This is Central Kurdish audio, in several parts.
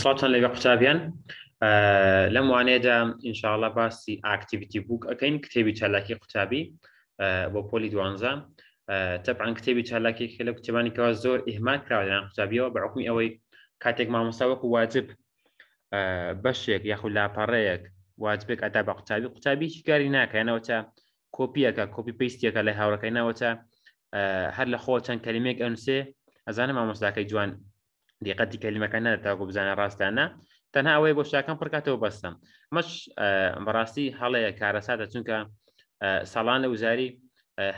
سڵاتان لەگە قوتابیان لەم وانێدا ئینشاءڵە باسی ئاکتیویتی بووک ئەەکەین کتێبی چالاکی قوتابی بۆ پۆلی دوانزە تەبان کتێبی چالاکێکی لە کتێبانی کەوا زۆر ئهمات کراوەیان قوتابیەوە بە عقمی ئەوەی کاتێک مامۆستا وەکو واجب بەشێک یاخود لاپەڕەیەک واجبێک ئەدا بە قوتابی قوتابیی کاری ناکەنەوە تا کۆپیەکە کۆپی پێستیەکە لە هاوڕەکەی ناوەتە هەر لە خۆ چەند کەلیمێک ئەنووسێ ئەزانم ئامۆستاکەی جوان دیقەتی کەلیمەکە نەدەتاکو بزانە ڕاستانە تەنها ئەوەیە گۆشتاکەم پڕکاتەوە بەستم مەش بەڕاستی هەڵەیە کارەساتە چونکە ساڵان لە وزاری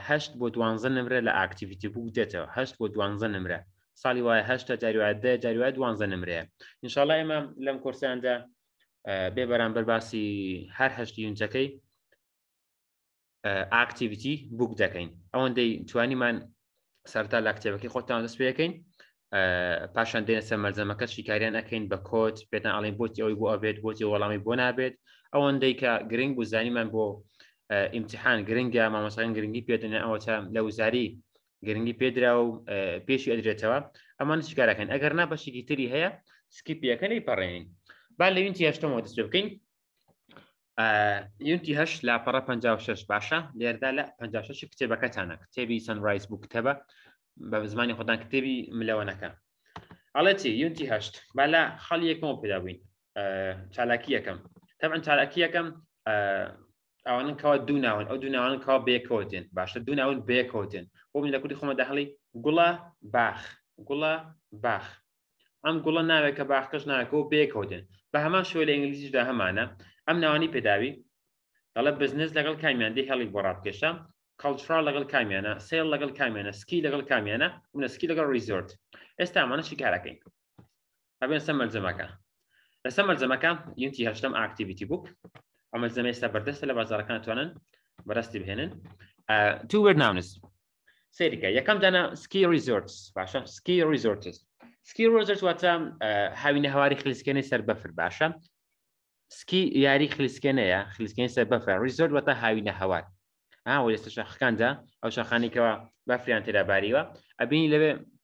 هەشت بۆ دوانزە نمرە لە ئاکتیویتی بوو دێتەوە هەشت بۆ دوانزە نمرە ساڵی وایە هەشتا جاروادە جاروای دوانزە نمرەیە انشاءڵ ئێمە لەم کورساندا بێ بەرامبەر باسی هەر هەشتی یونچەکەی ئاکتیویتی بوک دەکەین ئەوەندەی توانیمان سەرتا لە کتێبەکەی خۆتان دەست پێەکەین پاشان دێنەسە مەرزەمەکە شیکاریان ئەەکەین بە کۆت پێتان ئەڵین بۆتی ئەوی بۆ ئەبێت بۆتی وەڵامی بۆ نابێت ئەوەندەی کە گرنگ بوو زانیمان بۆ ئیمتحان گرنگە مامۆسەکان گرنگی پێدنە ئەوەتە لە وزاری گرنگی پێدرا و پێشی ئەدرێتەوە ئەمان شکارەکەن ئەگەر نا بەشێکی تری هەیە سکیپیەکە لی پەڕێنین با لەوین تیاشتەمەوە دەست بکەین یونتی هەش لاپەڕە 56 باشە لێردا لە 56 کتێبەکەتانە کتێبی سنرایز بوو کتێبە بە زمانی خۆدان کتێبی ملەوەنەکە ئەڵێتی یونتی هەشت با لە خەڵ یەکەوە پێدا بووین چالاکی یەکەم تەبن چالاکی یەکەم ئەوانن کەوا دوو ناون ئەو دوو ناوان کاوا بێکەوتێن باشە دوو ناون بێکەوتێن بۆ من لە کوردی خۆمە داهڵی گوڵە باخ گوڵە باخ ئەم گوڵە ناوێکە باخکەش ناوێکەوە بێکەوە دێن بە هەمان شوێ لە ئینگلیزیشدا هەمانە ئەم ناوانی پێداوی دەڵێ بزنس لەگەڵ کامیان دی هەڵی بۆ ڕابکێشە کەڵترا لەگەڵ کامیانە سێڵ لەگەڵ کامیانە سکی لەگەڵ کامیانە منە سکی لەگەڵ ریزۆرت ئێستا ئەمانە شیکارەکەین هەبێن سە مەلزەمەکە لەسە مەلزەمەکە یونتی هەشتم ئاکتیویتی بووک ئەمە زەمە ئێستا بەردەستە لە بازارەکان توانن بەرەستی بهێنن تو وەرناونست سریکە یەکەم دانا سکی ریزۆرت باشە سکی ریزۆرت سکی ریزۆرت واتە هاوینە هەواری خلیسکێنی سەر بەفر باشە سکی یاری خلیسکێنەیە خلیسکێنی سەر بەفر ریزۆرت واتە هاوینە هەوار ئاوە لەسە شاخەکاندا ئەو شاخانێکەوە بەفریان تێدا باریوە ئەبینی لەوێ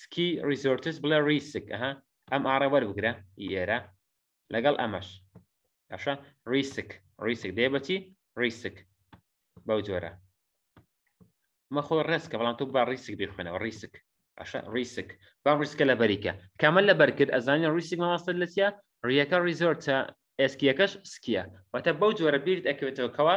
سکی ریزۆرتس بڵێ ریسک ئەها ئەم ئاڕێ وەربگرە ئێرە لەگەڵ ئەمەش ئەشە ریسک ریسک دێ بەچی ریسک بەو جۆرە مە خۆ ڕێسکە بەڵام تۆ با ریسک بخوێنەوە ریسک ئەشە ریسک با ریسکە لە بەریکە کامە لە بەرکرد ئەزانانی ریسک مەواستە لە چیا ڕیەکە ریزۆرتە ئێسکیەکەش سکیە واتە بەو جۆرە بیرت ئەکەوێتەوە کەەوە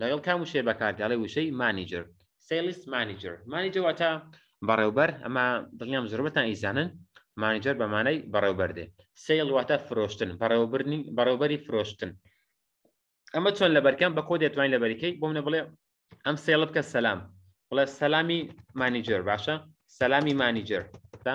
لەگەڵ کام وشەیە بەکار دێڵێ وشەی مانیجر سیلیس مانیجر مانیجر واتە بەڕێوبەر ئەمە دڵنیام زۆربەتان ئیزانن مانیجر بەمانەی بەڕێوبەر دێ سیل واتە فرۆشتن بەڕێوەبرنی بەڕێوبەری فرۆشتن ئەمە چۆن لە بەرکەم بە کۆ دەتوانین لە بەریکەی بۆ منە بڵێ ئەم سێڵ بکە سەسلام بڵێ سەلامی مانیجر باشە سەلامی مانیجر تا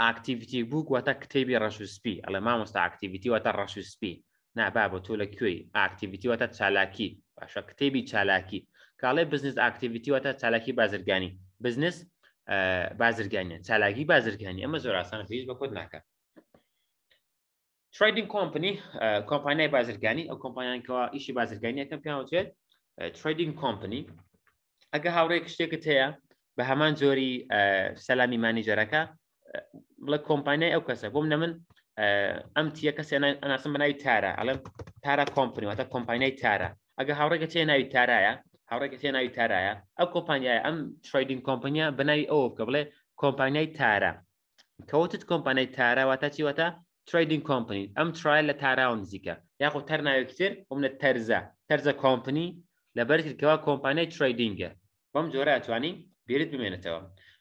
ئاکتیڤیتی بوو واتە کتێبی ڕەش و سپی ئەڵێ مامۆستا ئاکتیڤیتی واتە ڕەش و سپی نابا بۆ تۆ لە کوێی ئاکتیڤیتی واتە چالاکی باشە کتێبی چالاکی کاڵێ بزنس ئاکتیڤیتی واتە چالاکی بازرگانی بزنس بازرگانیان چالاکی بازرگانی ئەمە زۆر ئاسان پێویست بە کۆت ناکە تریدینگ کۆمپنی کۆمپانیای بازرگانی ئەو کۆمپانیانکەوە ئیشی بازرگانیەکەم پیاوچێت تریدینگ کۆمپنی ئەگە هاوڕێک شتێکت هەیە بە هەمان جۆری سەلامی مانیجەرەکە بڵێ کۆمپانیای ئەو کەسە بۆم نە من ئەم تیە کەس ئەناسم بەناوی تارە ئەڵێ تارا کۆمپنی واتە کۆمپانیای تارە ئەگە هاوڕێکە تێ ناوی تارایە هاوڕێکە تێ ناوی تارایە ئەو کۆمپانیای ئەم تریدینگ کۆمپنیە بەناوی ئەو بکە بڵێ کۆمپانیای تارە کەوتت کۆمپانیای تارا واتا چی واتا تریدینگ کۆمپنی ئەم ترایل لە تاراوە نزیکە یاخۆ تەر ناوێکی تر بۆم لە تەرزە تەرزە کۆمپنی لەبەر کردکەوە کۆمپانیای تریدینگە بەم جۆرە ئەتوانی بیرت بمێنێتەوە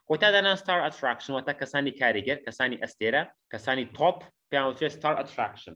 کۆتا دانا ستار ئەتراکشن واتا کەسانی کاریگەر کەسانی ئەستێرە کەسانی تۆپ پێیان وترێت ستار ئەتراکشن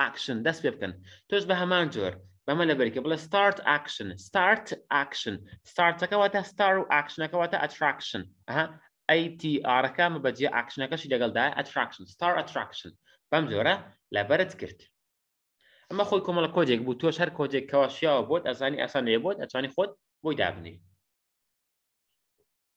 ئاکشن دەست پێ بکەن تۆش بە هەمان جۆر بەمە لە بەرکە بڵێ ستارت ئاکشن ستارت ئاکشن ستارتەکەواتە ستار و ئاکشنەکەواتە ئەتراکشن ئەها ئەیتیارەکە مەبەجێ ئاکشنەکەشی لەگەڵدا ئەتراکشن ستار ئەتراکشن بەم جۆرە لەبەرت کرد ئەمە خۆی کۆمەڵە کۆدێک بوو تۆش هەر کۆدێک کەواشیاوە بۆت ئەزانی ئاسان لێ بۆت ئەتوانی خۆت بۆی دابنی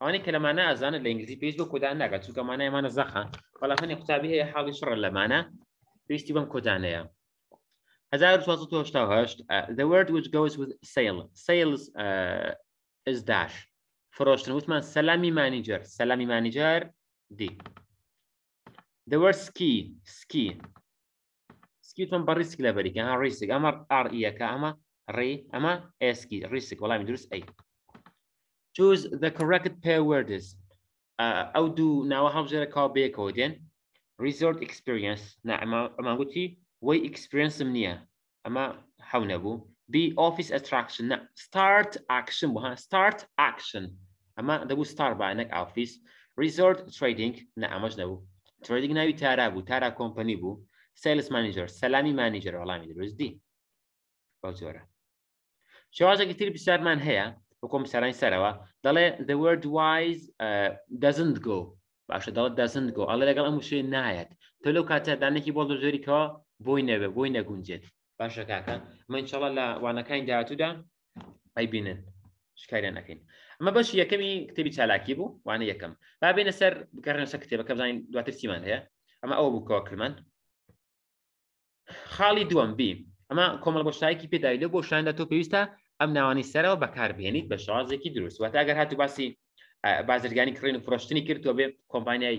ئەوانی کە لەمانە ئازانە لە ئینگلیزی پێویست بە کۆدان ناکات چونکە مانای ئەمانە زەخە بەڵام هەنێک قوتابی هەیە حاڵی شڕە لەمانە پێویستی بەم کۆدانەیە 1970 the word which goes with sale sales uh, is dash فرۆشتن وتمان سەلامی مانیجەر سەلامی مانیجەر دی the word ski ski سکیتۆن بە ڕیسک لە بەریکە ها ڕیسک ئەمە ڕئیەکە ئەمە ڕێ ئەمە ئێسکی ڕیسک وەڵامی دروست ئەی choose the correct pair words ئەو دوو ناوە هەڵبژێرە کاو بێکەوە دێن ریزۆرت ئەکسپریس ئەمان گوتی وی ئەکسپرینسم نییە ئەمە حەونە بوو بی ئۆفیس ئەتراکشن ستارت ئاکشن بوو ها ستارت ئاکشن ئەمە دەبوو ستار با نەک ئافیس ریزۆرت تریدینگ نە ئەمەش نەبوو تریدینگ ناوی تارا بوو تارا کۆمپەنی بوو سیلس مانیجەر سەلامی مانیجەر وەڵامی دروست دی بەو جۆرە شێوازێکی تری پرسیارمان هەیە وەکۆم سەرانی سەرەوە دەڵێ the word wise uh, doesn't go باشە دەڵێت doesn't go ئەڵێ لەگەڵ ئەم وشێ نایەت تۆ لەو کاتە دانێکی بۆڵ زۆریکەوە بۆی نەبێ بۆی نەگونجێت باشە کاکە ئەمە انشاءاللە لە وانەکانی داهاتوودا ئەیبینن شکاریان ئەکەین ئەمە بەش یەکەمی کتێبی چالاکی بوو وانە یەکەم با بێنە سەر بکەڕێن سەر کتێبەکە بزانین دواتر چیمان هەیە ئەمە ئەوە بوو کۆکرمان خاڵی دووەم بی ئەمە کۆمەڵ بەشایکی پێداوی لە گۆشاندا تۆ پێویستە ئەم ناوانی سەرەوە بەکاربیێنیت بە شازێکی دروست واتە ئەگەر هاتو باسی بازرگانی کڕین و فرۆشتنی کردوە بێ کۆمپانیای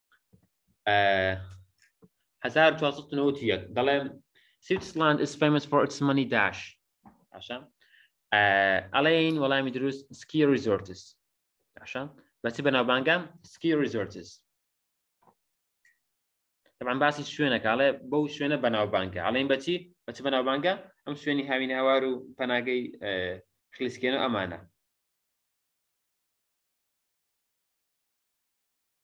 1991 دەڵێم سویسلاند is famous for its money dash باشە ئەڵێین وەڵامی دروست سکی ریزۆرتس باشە بەچی بەناوبانگەم سکی ریزۆرتس تەمان باسی شوێنەکەڵێ بەو شوێنە بەناوبانکە ئەڵێن بەچی بەچ بەناوبانگە ئەم شوێنی هاوین هاوار و پەناگەی خلیسکێن و ئەمانە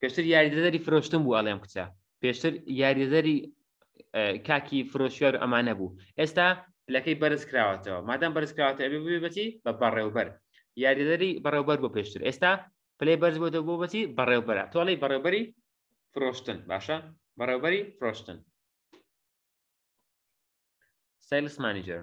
پێشتر یاریدەدەری فرۆشتن بوو ئەڵێم کچە پێشتر یاریدەدەری کاکی فرۆشیار ئەمانە بوو ئێستا پلەکەی بەرز کراوەتەوە مادەم بەرز کراوەتە ئەبێ بێ بەچی بە بەڕێوبەر یاریدەری بەڕێوبەر بۆ پێشتر ئێستا پلەی بەرز بۆ دەبوو بەچی بەڕێوبەرە تۆڵی بەڕێوبەری فرۆشتن باشە بەڕێوبەری فرۆشتن سایلس مانیجر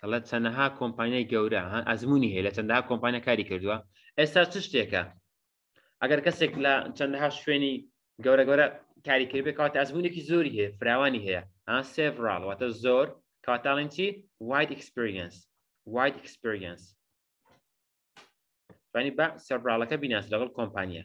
دەڵێت چەندەها کۆمپانیای گەورە ئەزمموی هەیە لە چەندەها کۆمپانیا کاری کردووە ئێستا چ شتێکە ئەگەر کەسێک لە چەندەها شوێنی گەورە گەورە کاریکرد بێ کات ئەزمونێکی زۆری هەیە فراوانی هەیە ها سێڤرال واتە زۆر کاتاڵین چی وایت ئەکسپریەنس وایت ئەکسپریەنس ینی بە سەربراڵەکە بیناس لەگەڵ کۆمپانیا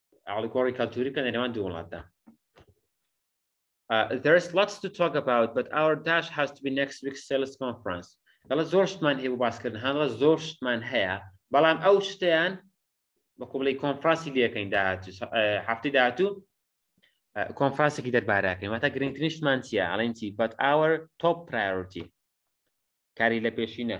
ئاڵیگۆڕی کەلتوری بکەن لە نێوان دوو وڵاتدا Uh, there is lots to talk about, but our dash has to be next week's sales conference. دەڵە زۆر شتمان هەیە بۆ باسکردن هەڵە زۆر شتمان هەیە بەڵام ئەو شتیان بە قوبلی کۆنفراسی دەکەین داهات هەفتی داهاتوو کۆنفراسێکی دەربارەکەین واتە گرنگترین شتمان چیە ئەڵێن چی بەت ئاوەر تۆپ پرایۆرتی کاری لە پێشینە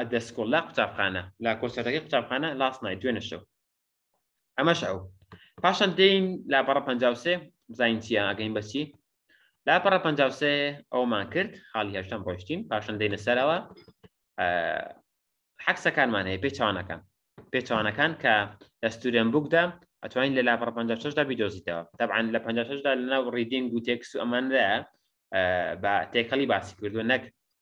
at the school لا قوتابخانە لا کۆسەرەکەی قوتابخانە last night دوێنە شەو ئەمەش ئەو پاشان دێین لا بەڕە پ سێ بزانین چیە ئەگەین بەچی لا پەڕە پ سێ ئەومان کرد خاڵی هێشتم ڕۆشتین پاشان دێنە سەرەوە حەکسەکانمان هەیە پێ چوانەکان پێ چوانەکان کە لە ستورێن بووکدا ئەتوانین لە لا پەڕ پ شدا بیدۆزیتەوە دەبان لە پ شدا لەناو ڕیدینگ و تێکس و ئەماندا بە تێکەڵی باسی کردو نەک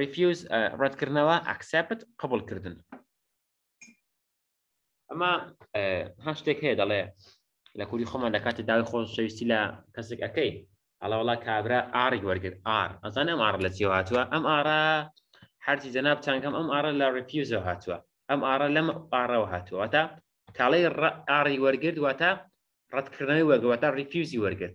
ریفیوز ڕەتکردنەوە ئەکسپت قبولکردن ئەمە هەر شتێک هەیە دەڵێ لە کوری خۆمان لە کاتی داوای خۆش شەویستی لە کەسێک ئەەکەی ئەڵاوەڵا کابرا ئاری وەرگرت ئار ئەزانە ئەم ئار لە چێ هاتووە ئەم ئارا حرتی جەناب چنگەم ئەم ئارە لە ڕفیوزەوە هاتووە ئەم ئارە لەم ئارەوە هاتووە تا کاڵی ئاری وەرگرت واتە ڕەتکردنەوەی وەرگواتە ڕفیوزی وەرگرت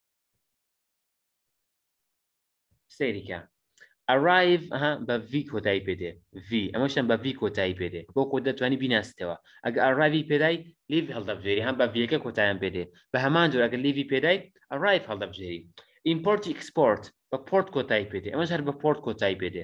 سەیریکە ئەرایڤ ها بە ڤی کۆتایی پێدێ ڤی ئەمەشم بە ڤی کۆتایی پێدێ بۆ کۆ دەتوانانی بیناستەوە ئەگە ئەرایڤی پێدای لیڤ هەڵدەبژێری هەم بە ڤیەکە کۆتایان پێدێ بە هەمان جۆر ئەگەر لیڤی پێدای ئەرایڤ هەڵدەبژێری ئیمپۆرتی ئەکسپۆرت بە پۆرت کۆتایی پێدێ ئەمەش هەر بە پۆرت کۆتایی پێدێ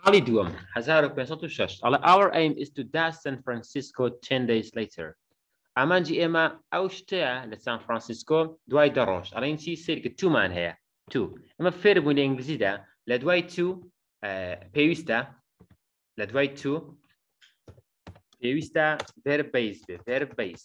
خاڵی دووەم 1506 ئەڵە our aim is to da San Francisco 10 days later ئامانجی ئێمە ئەو شتەیە لە سان فرانسیسکۆ دوای دە ڕۆژ ئەڵێن چی سێرکە تومان هەیە تو ئەمە فێر بوون ئنگلیزیدا لە دوای تو پێویستە لە دوای تو پێویستە بەر بیس بێ بەر بیس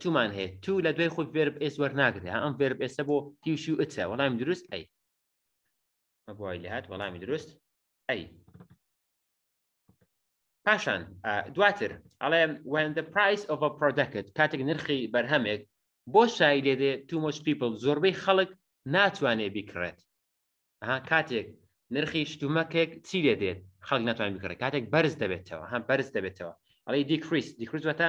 تومان هەیە تو لە دوای خۆی فێرب ئێس وەرناگرێ ئەم فێرب ئێسە بۆ تیوشی و ئچە وەڵام دروست ئەی بۆی لە هاات وەڵامی دروست ئەی پاشان دواتر ئەڵێ when the price of a product کاتێک نرخی بەرهەمێک بۆ شای لێدێ too much people زۆربەی خەڵک ناتوانێ بیکڕێت کاتێک نرخی شتومەکێک چی لێ دێت خەڵک ناتوان بکڕێت کاتێک بەرز دەبێتەوە هەم بەرز دەبێتەوە ئەڵی دیکریس دیکروزەتە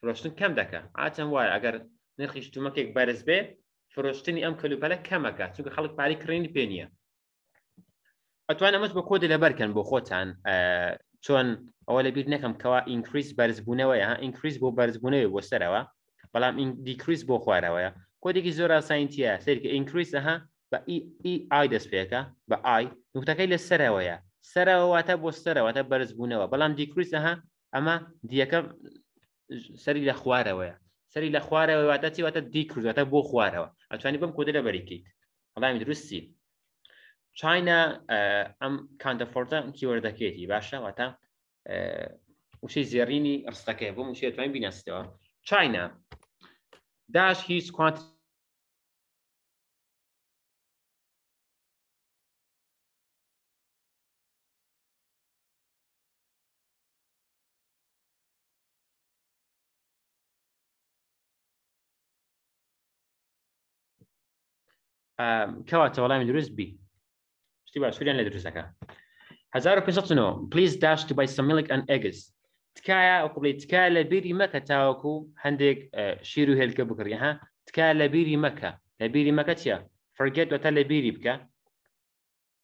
فرۆشتن کەم دەکە ئاتەم وایە ئەگەر نرخی شتومەکێک بەرز بێ فرۆشتنی ئەم کەلوپەلە کەمەکە چونکە خەڵک پاری کڕینی پێ نییە ئەتوان ئەمەش بە کۆدە لەبەرکەن بۆ خۆتان چۆن ئەوە لەبییر نەکەم کەوا ئینکریس بەرزبوونەوەی ها ئینکریس بۆ بەرزبوونەوەی بۆ سەرەوە بەڵام دیکریس بۆ خوارەوەیە کۆدێکی زۆر ئاساینتیە سەرکە ئینکریسەها بە ئای e e دەست پێەکە بە ئای نوتەکەی لە سەرەوەیە سەرەوەواتە بۆ سەرەوەتە بەرزبوونەوە بەڵام دیکریسەها ئەمە دیەکە سەری لە خوارەوەیە سەری لە خوارەوە واتە چی واتە دی کردواتە بۆ خوارەوە ئەتوانی بم کۆدە لە بەریکەیت بەڵامی دروستی چاینا ئەم کانتەفۆرتە کیوەردەکەێتی باشە واتە وشەی زێڕینی ڕستەکەی بۆ موشێ توانین بینەستەوە چاینا داش هیچ کوانت کەواتە وەڵامی دروست بی شتی باشوریان لە دروستەکە 1509 پلیز داش دوبای سەمیلک ئەن ئەگز تکایە قوڵی تکا لە بیری مەکە تاوەکو هەندێک شیر و هێلکە بکڕی ها تکا لە بیری مەکە لە بیری مەکە چیە فرگێت وەتە لە بیری بکە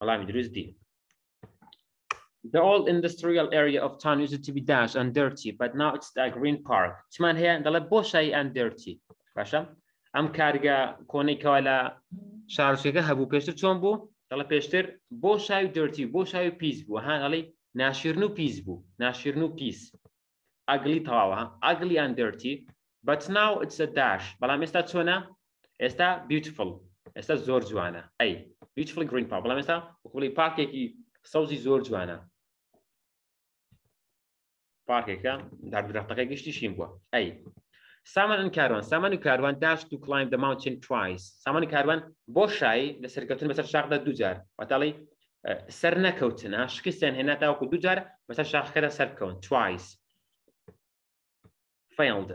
وەڵامی دروست دی The old industrial area of town used to be dash and dirty but now it's a green park چمان هەیە دەڵێ بۆ شایی and dirty باشە ئەم کارگە کۆنەی کەوا لە شارشەکە هەبوو پێشتر چۆن بوو دەڵە پێشتر بۆ شاوی دەرتی بۆ شاوی پیس بوو هان ئەڵی ناشیرن و پیس بوو ناشیرن و پیس ئەگلی تەواوە ئەگلی یان دەرتی بەت ناو ئەسە داش بەڵام ئێستا چۆنە ئێستا بیوتفل ئێستا زۆر جوانە ئەی بیوتفلی گرین پا بەڵام ئێستا وکوڵی پاکێکی سەوزی زۆر جوانە پاکێکە دادرەختەکە گشتی شین بووە ئەی سامان ئەن کاروان سامان و کاروان داشت و کلایم دە ماونتین توایس سامان کاروان بۆ شایی لە سەرکەوتن بەسەر شاخدا دوجار وتاڵی سەر نەکەوتنە شکستیان هێنا تاوەکو دووجار بەسەر شاخەکەدا سەرکەون توایس فیلد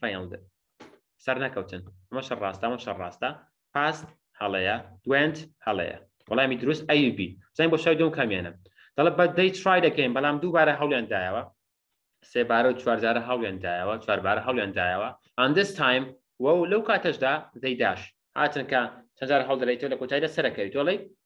فیلد سەر نەکەوتن ئەمە شەر ڕاستە ئەمە شەر ڕاستە پاست هەڵەیە دوێنت هەڵەیە وەڵامی دروست ئەیبی زین بۆ شای دوم کامیانە دەڵە بە دەی ترای دەکەین بەڵام دووبارە هەولیان دایەوە سێبارە و چوارجارە هەولیان دایەوە چواربارە هەولیان دایەوە ئەندس تایم وە لەو کاتەشدا دەیداش هاتنکە چەندار هەڵدەێتەوە لە کۆتایدا سەرەکەویتۆڵی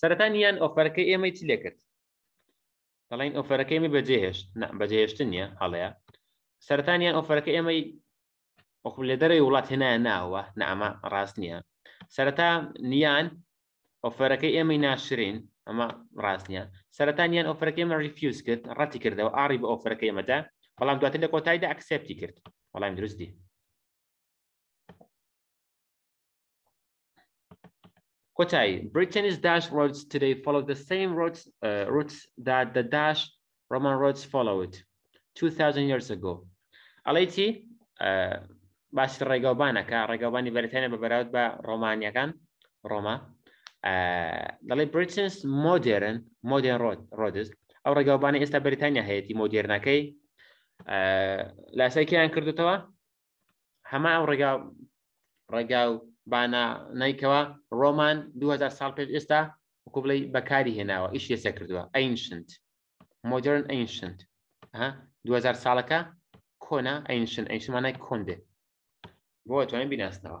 سەرەتان یان ئۆفەرەکەی ئێمەی چ لێ کرد دەڵین ئۆفەرەکەی من بەجێهێشت بەجێهێشتن نیە هەڵەیە سەرەتان یان ئۆفەرەکە ئێمەی وەخب لە دەرەوەی وڵات هێنایە ناوە نامە ڕاست نییە سەرەتا نیان ئۆفەرەکەی ئێمەی ناشرین ئەمە ڕاست نییە سەرەتان یان ئۆفەرەکە ئێمە ریفیوز کرد ڕەتی کردەوە ئاری بە ئۆفەرەکەی ئێمەدا بەڵام دواتر لە کۆتایدا ئەکسپتی کرد بەڵام دروستی کۆتایی بریتنیش داش ڕۆز تری فۆڵۆ دە سیم ڕۆز ڕوت دا دە داش ڕۆمان ڕۆز فۆڵەوت 2000 years ago ئەڵی چی باسی ڕێگەوبانەکە ڕێگەوبانی بەرتێنە بە بەراود بە ڕۆمانیەکان ڕۆما دەڵی بریتنس مۆدرن مۆدێن ڕۆد ڕۆدز ئەو ڕێگەوبانی ئێستا بریتانیا هەیەی مۆدیرنەکەی لاسەکەیان کردوتەوە هەما ئەو ڕێگا ڕێگا و بانە نیکەوە ڕۆمان 2000 ساڵ پێش ئێستا وەکو بڵێ بەکاری هێناوە ئیش لێسە کردووە ئەینشنت مۆدرن ئەینشنت 2000 ساڵەکە کۆنا ئەینشن ئەینشمانای کۆن بێت بۆ توانین بیناسنەوە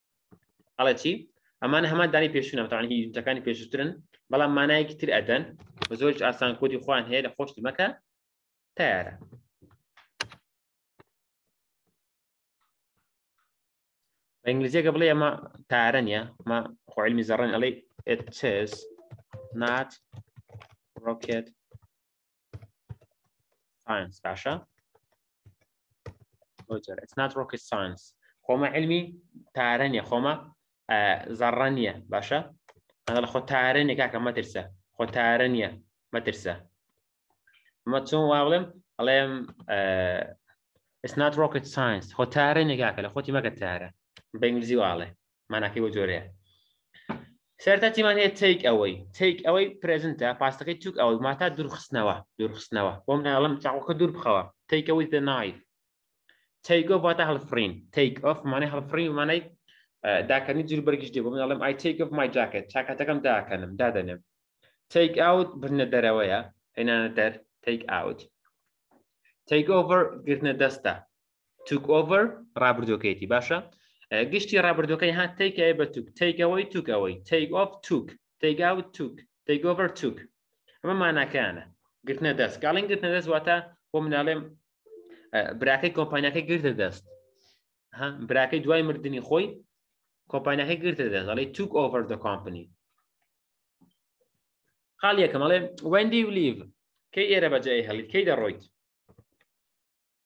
ئەڵێ چی ئەمان هەمان دانی پێشونە تاوان هی یونتەکانی پێشترن بەڵام مانایەکی تر ئەدەن بە زۆرش ئاسان کۆدی خوان هەیە لە خۆشت مەکە تارە بە ئینگلیزیەکە بڵێ ئەمە تارە نیە مە خۆعلمی زەڕێن ئەڵێ ئەچس نات ڕۆکێت ساینس باشە نات ڕۆکی ساینس خۆمە علمی تارە نیە خۆمە زەڕە نیە باشە ئەگەڵ خۆ تارە نیە کاکە مەترسە خۆ تارە نیە مەترسە ئەمە چۆن وا بڵێم ئەڵێم ئسنات ڕۆکت ساینس خۆ تارە نێگاکە لە خۆتی مەگە تارە بە ئینگلیزی واڵێ ماناکەی بۆ جۆرەیە سەرتا تیمان هەیە تیک ئەوەی تیک ئەوەی پرزنتە پاستەکەی توک ئەوەی ماتا دوورخستنەوە دوورخستنەوە بۆ مناڵم چاوەکە دوور بخەوە تیک ئەوەی دە نایف تیک ئۆف واتە هەڵفرین تیک ئۆف مانای هەڵفرین مانای داکەنی جور بەرگیش دێ بۆ مناڵم ئای تیک ئۆف مای جاکەت چاکەتەکەم داکەنم دادەنێم تیک ئاوت برنە دەرەوەیە هێنانە دەر تیک ئاوت تیک ئۆڤەر گرتنە دەستە توک ئۆڤەر ڕابردوەکەیەتی باشە گشتی ڕابردوەکەی هات تیکای بە توک تیکەوەی توک ئەوەی تیک ئۆف توک تیگا و توک تیگۆڤەر توک ئەمە ماناکەیانە گرتنە دەست گاڵین گرتنە دەست واتە بۆ مناڵێم براکەی کۆمپانیەکە گرتە دەست براکەی دوای مردنی خۆی کۆمپانیەکە گرتە دەست ئەڵی توک ئۆڤەر دە کۆمپنی قال یەکەم ئەڵێ وەندی و لیڤ کەی ئێرە بەجێ هەڵی کەی دەڕۆیت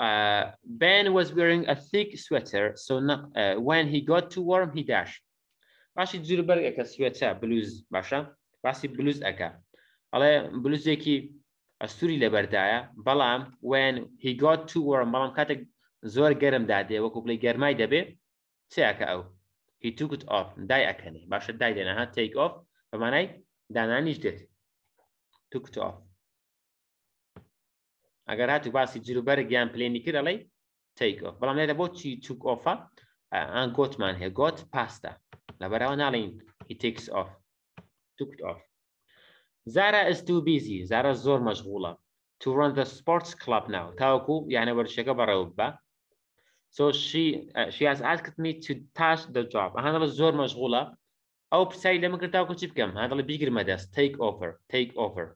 Uh, ben was wearing a thick sweater, so not, uh, when he got too warm, he dashed. باشی جور بەرگ ئەکە سوێتە بلوز باشە باسی بلوز ئەکە ئەڵێ بلوزێکی ئەستوری لەبەردایە بەڵام وێن هیگات تو وەرم بەڵام کاتێک زۆر گەرم دادێ وەکو بڵی گەرمای دەبێ چیاکە ئەو هی توکت ئۆف دای ئەکەنێ باشە دای دێنەها تیک ئۆف بەمانای دانانیش دێت توکت ئۆف ئەگەر هات و باسی جروبەرگ یان پلێنی کرد ئەڵێ تیک ئۆف بەڵام لێرە بۆ چی توک ئۆفە ئان گۆتمان هەیە گۆت پاستە لە بەراوە ناڵین هی تیکس ئۆف توکت ئۆف زارا ئەس تو بیزی زارە زۆر مەشغوڵە تو ڕۆن دە سپۆرتس کلاب ناو تاوەکو یانە وەرشەکە بەڕێوە بە سۆ شی شیاز ئاکتمی تو تاش دە جواب هەنەڵە زۆر مەشغوڵە ئەو پرسیاری لەمە کرد تاوکو چی بکەم ها دەڵێ بیگرمە دەست تەیک ئۆفر تەیک ئۆفر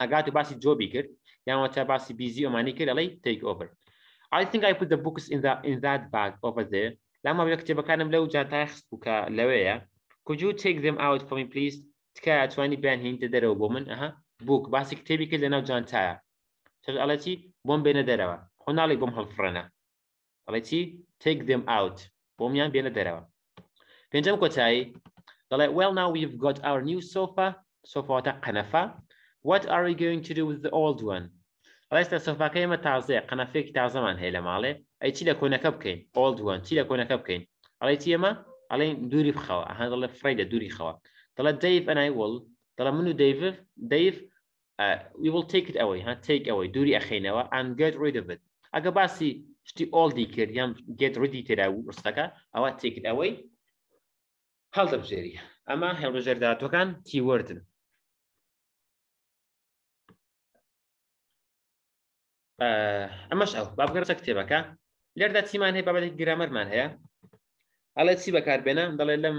ئەگات و باسی جۆبی کرد یان وەتا باسی بیزی ئۆمانی کرد ئەڵی تەیک ئۆفر I think I put the books in the in that bag over there لاما بە کتێبەکانم لەو جانتای خست بوو کە لەوەیە Could you take them out for me please تکایە توانی بیان هێنتە دەرەوە بۆ من ئەها بووک باسی کتێبی کرد لەناو جانتایە چەش ئەڵەتی بۆم بێنە دەرەوە خۆ ناڵی بۆم هەڵفڕێنە دەڵێ چی take them out بۆمیان بێنە دەرەوە پێنجەم کۆتایی دەڵێ well now we've got our new sofa سۆفاواتە قەنەفە what are we going to do with the old one ڕێستە سۆفاکە ئێمە تازەیە قەنەفێکی تازەمان هەیە لە ماڵێ ئەی چی لە کۆنەکە بکەین ئۆڵد وان چی لە کۆنەکە بکەین ئەڵێ چی ئێمە ئەڵێن دووری بخەوە ئەها دەڵێ فڕی لە دووری خەوە دەڵێت دەیف ئەنای وڵ دەڵە من و دەیف دەیف وی وڵ تیکت ئەوەی ها تیک ئەوەی دووری ئەخینەوە ئەم گەت ڕووی دەبێت ئەگە باسی شتی ئۆڵدی کرد یان گێت ڕودی تێدا و ڕستەکە ئەوە تیکت ئەوەی هەڵدەبژێری ئەمە هێڵبژێر داتەکان کیوەردن ئەمەش ئەو بابگەڕە کتێبەکە لێردا چیمان هەیە بابەتی گرامەرمان هەیە ئەڵێ چی بەکاربێنە دەڵێ لەم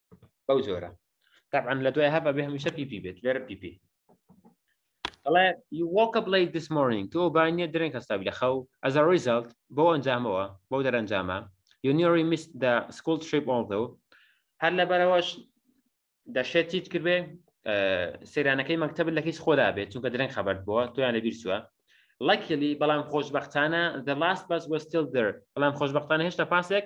بەو جۆرە طبعا لە دوای هەبە بێ هەمیشە پیپی بێت لێرە پیپی ئەڵێ you woke up late this morning تۆ بانیە درێن کەستابی لە خەو as a result بۆ ئەنجامەوە بۆ دەرەنجامە you nearly missed the school trip although هەر لەبەرەوەش دەشێت چیت کردێ سەیرانەکەی مەکتتەب لە کەیس خۆدا بێت چونکە درێن خەبەر بووە تۆیان لەبیر چووە لەکیلی بەڵام خۆشببختانە the last bus was still there بەڵام خۆشببختانە هێشتا پاسێک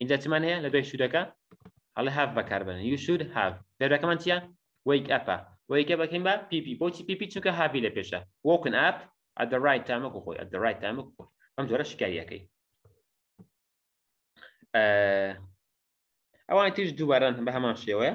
اینجا چمان هەیە لە دوای شوودەکە هەڵێ هاف بەکاربن یو شود هاف دەرەکەمان چیە وەیک ئەپە وەیکە بەکەین بە پیپی بۆچی پیپی چونکە هاوی لە پێشە وەکن ئاپ ئەدە ڕای تامەک و خۆی ئەدە ڕای تامەک خۆی ئەم جۆرە شکاییەکەی ئەوان تیش دووبارەن بە هەمان شێوەیە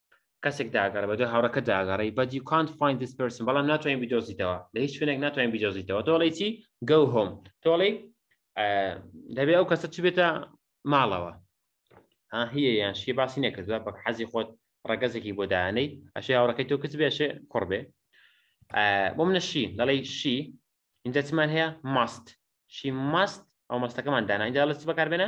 کەسێک داگەڕێ بە دوای هاوڕەکە داگەڕی بە you can't find this person بەڵام ناتوانین بیدۆزیتەوە لە هیچ شوێنێک ناتوانین بیدۆزیتەوە تۆڵی چی go home تۆڵی دەبێت ئەو کەسە چ بێتە ماڵەوە ها هەیە یان شی باسی نەکردوە بە حەزی خۆت ڕگەزێکی بۆ دانەی ئەشی هاوڕەکەی تۆ کچ بێشێ کوڕ بێ بۆ منە شی دەڵی شی ئینجەچمان هەیە ماست شی ماست ئەو مەستەکەمان دانا ئینجا لە چ بەکاربێنە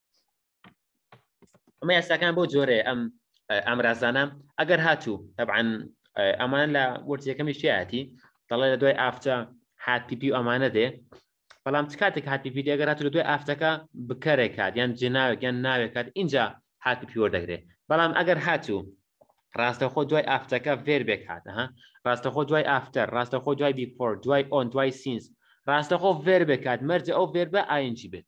ئەمە یاساکان بۆ جۆرێ ئەم ئامرازانە ئەگەر هاتوو تەبعاان ئەمان لە وەرت یەکەمی شیاتی دەڵێ لە دوای ئافتە هات پیپی و ئەمانە دێ بەڵام چ کاتێک هاتی پی دەگەر هاتو لە دوای ئافتەکە بکەرێک کات یان جناوێک یان ناوێک کات اینجا هاتی پیوە دەگرێت بەڵام ئەگەر هاتوو ڕاستەخۆ دوای ئافتەکە فێر بێک هاتەها ڕاستەخۆ دوای ئافتەر ڕاستەخۆ دوای بیپۆر دوای ئۆن دوای سینس ڕاستەخۆ فێر بکات مەرجە ئەو فێر بە ئاینجی بێت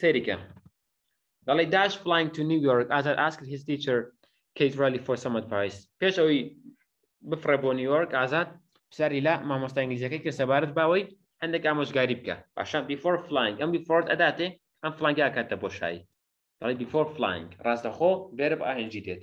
سەیریکە دەڵی داش فلاینگ تو نیویۆرک ئازار ئاسکت هیز تیچر کەیت ڕالی فۆر سەمەد پایس پێش ئەوی بفڕێ بۆ نیویۆرک ئازاد پساری لە مامۆستا ئینگلیزیەکەی کە سەبارەت باوەی هەندێک ئامۆژگاری بکە پاشان بیفۆر فلاینگ ئەم بیفۆرت ئەداتێ ئەم فلانگیا کاتە بۆ شایی دەڵی بیفۆر فلاینگ ڕاستەخۆ بێرە بە ئاهنجی دێت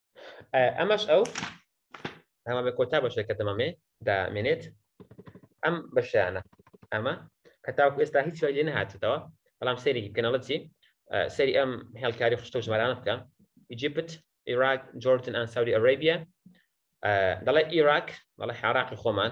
ئەمەش ئەو ئەمە بە کۆتا بەشێک کە دەمەمێ دامێنێت ئەم بەشیانە ئەمە کە تاوکو ئێستا هیچ لێ نهاتێتەوە بەڵام سەیرێکی کەنەڵەتی سەری ئەم هێڵکاری خشتە و ژمارانە بکە ئیجیپت عێراق جۆردن ئەن ساودی ئەرێبیە دەڵێ ئیراک دەڵێ حراقی خۆمان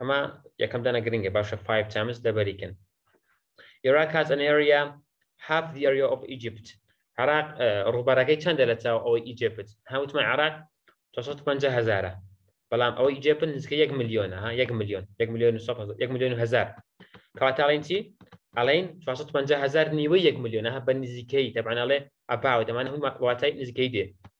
ئەمە یەکەم دانە گرنگە باشە 5 تامس دەبەریکن Iraq has an area half the area of Egypt عراق ڕووبەرەکەی چەندە لە چاو ئەوەی ئیجێپت هاوتمان عراق 250 هزارە بەڵام ئەوەی ئیجێپت نزیکە 1 میلیۆنە ها 1 میلیۆن 1 میلیۆن 1 میلیۆن هزار کەواتاڵین چی ئەڵین 450 هزار نیوە 1 میلیۆنە بە نزیکەی دەبانەڵێ ئەپاوە دەمانە هەموو واتای نزیکەی دێ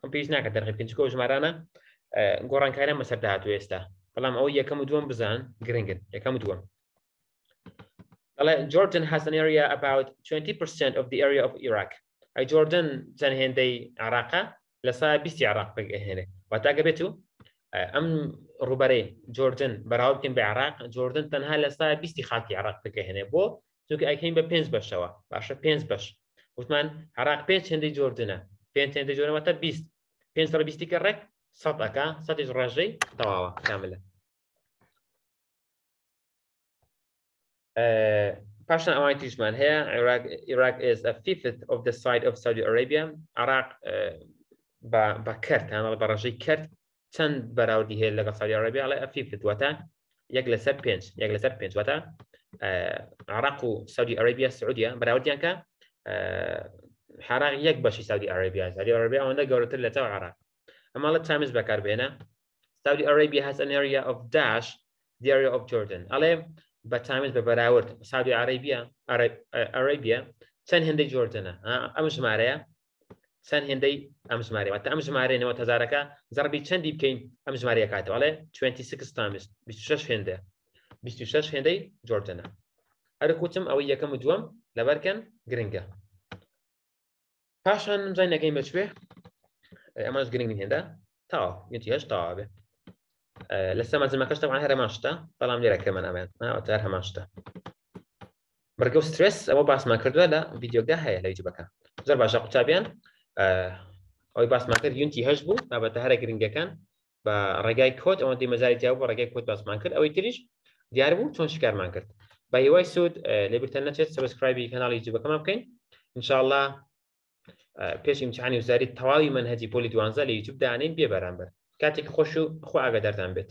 ئەم پێویست ناکە دەرخی پێنجکە و ژمارانە گۆڕانکاریان بەسەر داهات و ئێستا بەڵام ئەو یەکەم و دووەم بزان گرنگن یەکەم و دووەم Jordan has an area about 20% of the area of Iraq. ئەی جۆردن چەند هێندەی عراقە لە سا 20 عراق بگەهێنێ واتاگە بێت و ئەم ڕوبەرەی جۆردن بەراوکن بە عراق جۆردن تەنها لە سا 20 خاکی عراق بگەهێنێ بۆ چونکە ئەکەین بە پێنج بەشەوە باشە پێنج بەش وتمان عراق پێنج هێندەی جۆردنە پێنج هێندە جۆرەوەتە بیست پێنج ڕە بیستی کە ڕێک سەد ئەکا سەدیش ڕێژەی تەواوە کاملە پاشان ئەوان تیشمان هەیە عێراق عێراق is a fifth of the side of Saudi Arabia عراق بە کەرت هەمەڵ بە ڕژەی کەرت چەند بەراوردی هەیە لەگە سعودی عربی ئەڵێ ئەفی فتوەتە یەک لەسەر پێنج یەک لەسەر پێنج وەتە عراق و سعودی عربیە سعودیە بەراوردیانکە حراق یەک بەشی سعودی عربیە سعودی عربیە ئەوەندە گەورەتر لە چاو عراق ئەمەڵە تامیز بەکار بێنە سعودی عربیە هەس an area of dash the area of Jordan ئەڵێ بە تامیز بە بەراورد سعودی عربیە عربیە چەند هەندێک جۆردنە ئەم ژمارەیە چەند هێندەی ئەم ژمارە واتە ئەم ژمارە نەوە هزارەکە زەربی چەندی بکەین ئەم ژمارە کاتەوەڵێ 26 تامس 26 هێندە 26 هێندەی جۆرجەنە هەر کوچم ئەوەی یەکەم و دووەم لەبەرکەن گرنگە پاشان زای نەکەین بەچێ ئەمەش گرنگ هێندە تاوا یتیش تاوا بێ لەسەر مەجمەکەش تەوان هەر هەمان شتە بەڵام لێرە کرێمە ناوێن ناوەتار هەمان شتە بەرگە و سترس ئەوە باسمان کردووە لە ڤیددیوگە هەیە لە یوتیوبەکە زۆر باشە قوتابیان ئەوی باسمان کرد یونتی هەش بوو بابەتە هەرە گرنگەکان بە ڕێگای کۆت ئەوە دیمەزاری تیا بۆ ڕێگای کۆت باسمان کرد ئەوەی تریش دیار بوو چۆن شکارمان کرد بە هیوای سوود لێبرتە نەچێت سبسکرایبی کەناڵی یوتیوبەکەمان بکەین انشاءله پێش ئیمتحانی وزاری تەواوی منهجی پۆلی دوانزە لە یوتیوب دانین بێ بەرامبەر کاتێک خۆش و خۆ ئاگادارتان بێت